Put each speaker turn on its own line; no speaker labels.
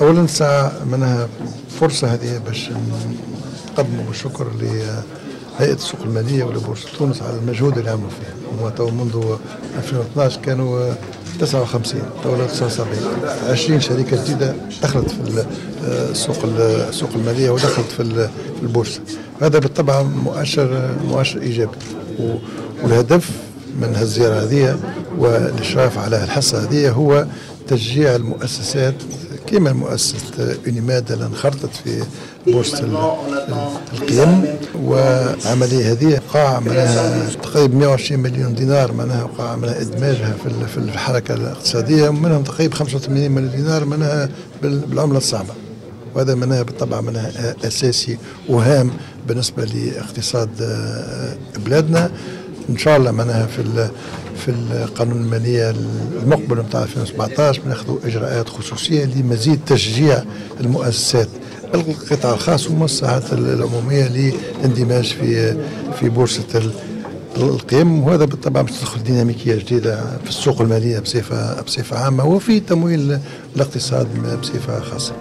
اولا ساعة منها فرصة هذه باش نقدموا بالشكر لهيئة السوق المالية ولبورصة تونس على المجهود اللي عملوا فيه هما تو منذ 2012 كانوا 59 تو 79 20 شركة جديدة دخلت في السوق السوق المالية ودخلت في البورصة. هذا بالطبع مؤشر مؤشر إيجابي. والهدف من هالزياره هذه والإشراف على الحصة هذه هو تشجيع المؤسسات كما مؤسسة يونيماد اللي انخرطت في بورصة القيم وعملية هذه وقع معناها تقريبا 120 مليون دينار معناها وقع منها إدماجها في الحركة الاقتصادية ومنهم تقريبا 85 مليون دينار معناها بالعملة الصعبة. وهذا منها بالطبع منها أساسي وهام بالنسبة لإقتصاد بلادنا. إن شاء الله معناها في في القانون المالية المقبل نتاع 2017 بناخذوا إجراءات خصوصية لمزيد تشجيع المؤسسات القطاع الخاص والمؤسسات العمومية للاندماج في في بورصة القيم وهذا بالطبع باش تدخل ديناميكية جديدة في السوق المالية بصفة بصفة عامة وفي تمويل الاقتصاد بصفة خاصة.